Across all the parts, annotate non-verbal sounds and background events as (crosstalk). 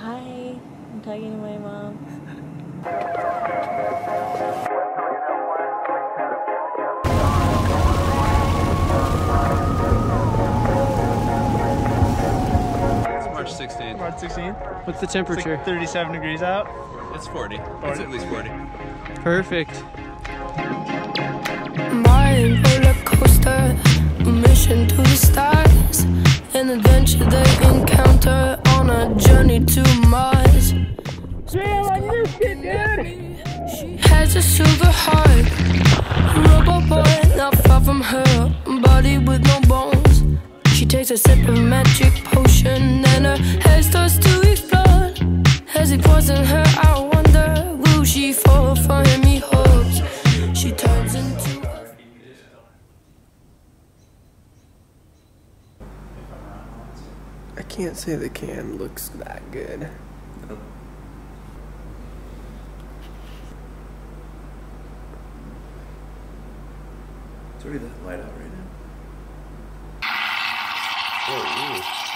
Hi, I'm talking to my mom. March 16th. March 16th. What's the It's temperature? like 37 degrees out. It's 40. It's at least 40. Perfect. She has a silver heart, a robot boy not far from her, body with no bones. She takes a sip of magic potion and her head starts to explode. As he pours in her, I wonder, will she fall for him? He hopes she turns into I can't say the can looks that good. It's already that light out right now. Earth's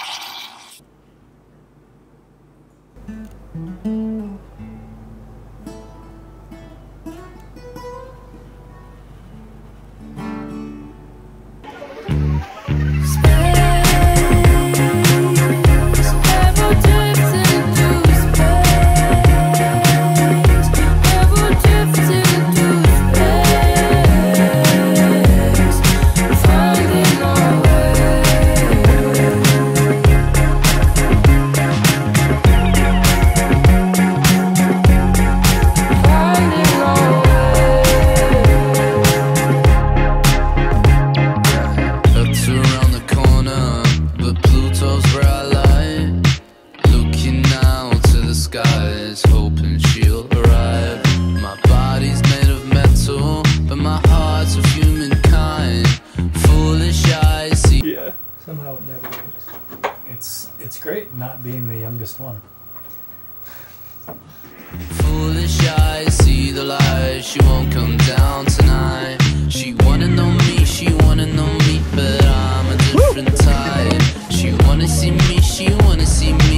skies, hoping she'll arrive. My body's made of metal, but my heart's of humankind. Foolish eyes see. Yeah. Somehow it never works. It's it's great not being the youngest one. Foolish eyes see the light. She won't come down tonight. She wanna know me, she wanna know me, but I'm a different type. She wanna see me, she wanna see me,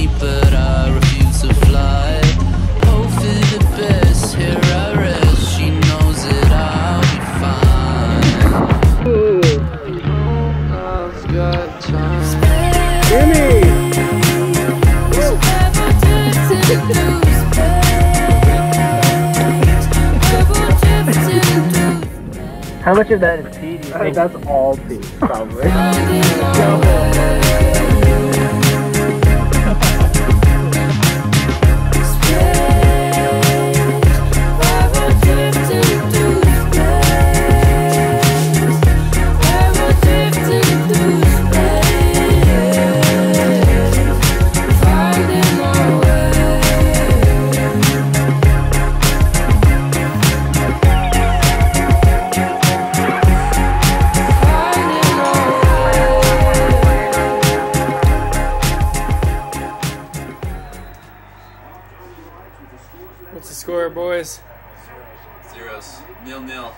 How much of that is pee? Do you think? That's all pee, probably. (laughs) score, boys? Zeros. Nil nil.